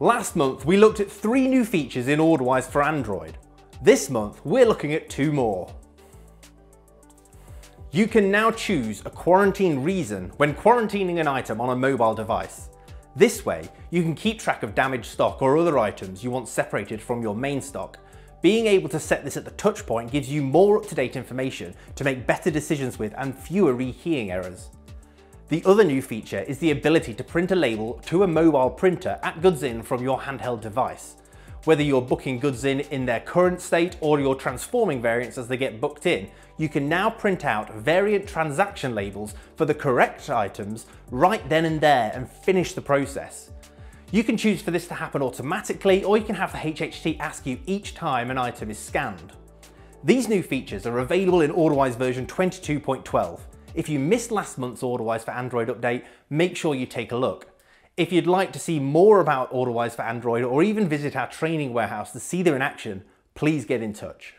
Last month, we looked at three new features in OrderWise for Android. This month, we're looking at two more. You can now choose a quarantine reason when quarantining an item on a mobile device. This way, you can keep track of damaged stock or other items you want separated from your main stock. Being able to set this at the touch point gives you more up-to-date information to make better decisions with and fewer rekeying errors. The other new feature is the ability to print a label to a mobile printer at goods in from your handheld device. Whether you're booking goods in in their current state or you're transforming variants as they get booked in, you can now print out variant transaction labels for the correct items right then and there and finish the process. You can choose for this to happen automatically or you can have the HHT ask you each time an item is scanned. These new features are available in OrderWise version 22.12 if you missed last month's OrderWise for Android update, make sure you take a look. If you'd like to see more about OrderWise for Android or even visit our training warehouse to see them in action, please get in touch.